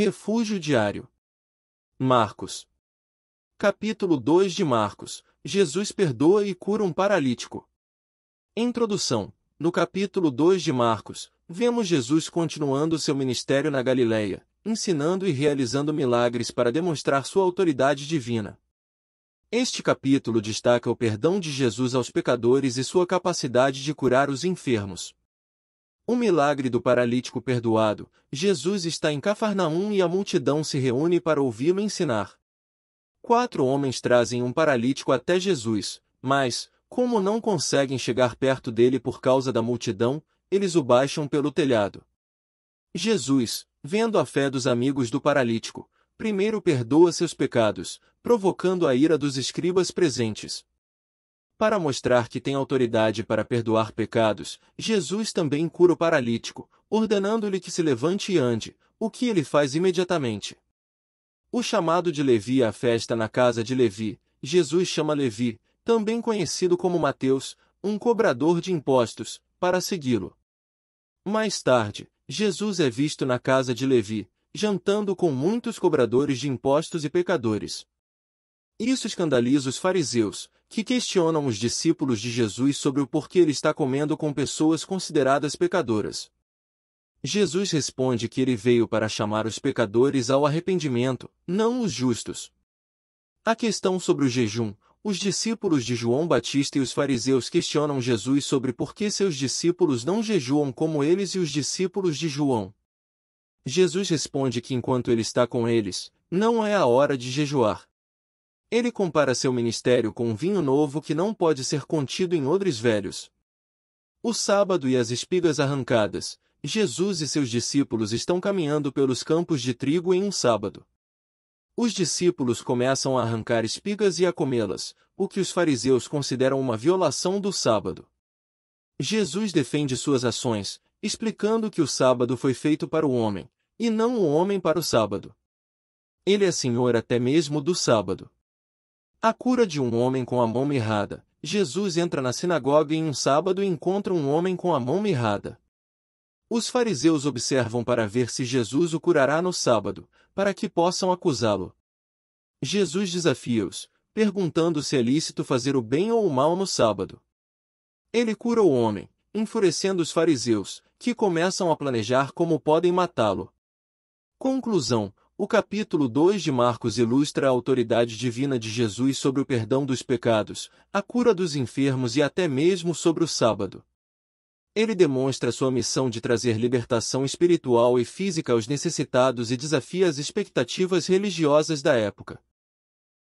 Refúgio diário. Marcos. Capítulo 2 de Marcos. Jesus perdoa e cura um paralítico. Introdução. No capítulo 2 de Marcos, vemos Jesus continuando seu ministério na Galileia, ensinando e realizando milagres para demonstrar sua autoridade divina. Este capítulo destaca o perdão de Jesus aos pecadores e sua capacidade de curar os enfermos. O milagre do paralítico perdoado, Jesus está em Cafarnaum e a multidão se reúne para ouvi-lo ensinar. Quatro homens trazem um paralítico até Jesus, mas, como não conseguem chegar perto dele por causa da multidão, eles o baixam pelo telhado. Jesus, vendo a fé dos amigos do paralítico, primeiro perdoa seus pecados, provocando a ira dos escribas presentes. Para mostrar que tem autoridade para perdoar pecados, Jesus também cura o paralítico, ordenando-lhe que se levante e ande, o que ele faz imediatamente. O chamado de Levi à festa na casa de Levi, Jesus chama Levi, também conhecido como Mateus, um cobrador de impostos, para segui-lo. Mais tarde, Jesus é visto na casa de Levi, jantando com muitos cobradores de impostos e pecadores. Isso escandaliza os fariseus, que questionam os discípulos de Jesus sobre o porquê ele está comendo com pessoas consideradas pecadoras. Jesus responde que ele veio para chamar os pecadores ao arrependimento, não os justos. A questão sobre o jejum, os discípulos de João Batista e os fariseus questionam Jesus sobre por que seus discípulos não jejuam como eles e os discípulos de João. Jesus responde que enquanto ele está com eles, não é a hora de jejuar. Ele compara seu ministério com um vinho novo que não pode ser contido em odres velhos. O sábado e as espigas arrancadas, Jesus e seus discípulos estão caminhando pelos campos de trigo em um sábado. Os discípulos começam a arrancar espigas e a comê-las, o que os fariseus consideram uma violação do sábado. Jesus defende suas ações, explicando que o sábado foi feito para o homem, e não o homem para o sábado. Ele é senhor até mesmo do sábado. A cura de um homem com a mão mirrada. Jesus entra na sinagoga em um sábado e encontra um homem com a mão mirrada. Os fariseus observam para ver se Jesus o curará no sábado, para que possam acusá-lo. Jesus desafia-os, perguntando se é lícito fazer o bem ou o mal no sábado. Ele cura o homem, enfurecendo os fariseus, que começam a planejar como podem matá-lo. Conclusão: o capítulo 2 de Marcos ilustra a autoridade divina de Jesus sobre o perdão dos pecados, a cura dos enfermos e até mesmo sobre o sábado. Ele demonstra sua missão de trazer libertação espiritual e física aos necessitados e desafia as expectativas religiosas da época.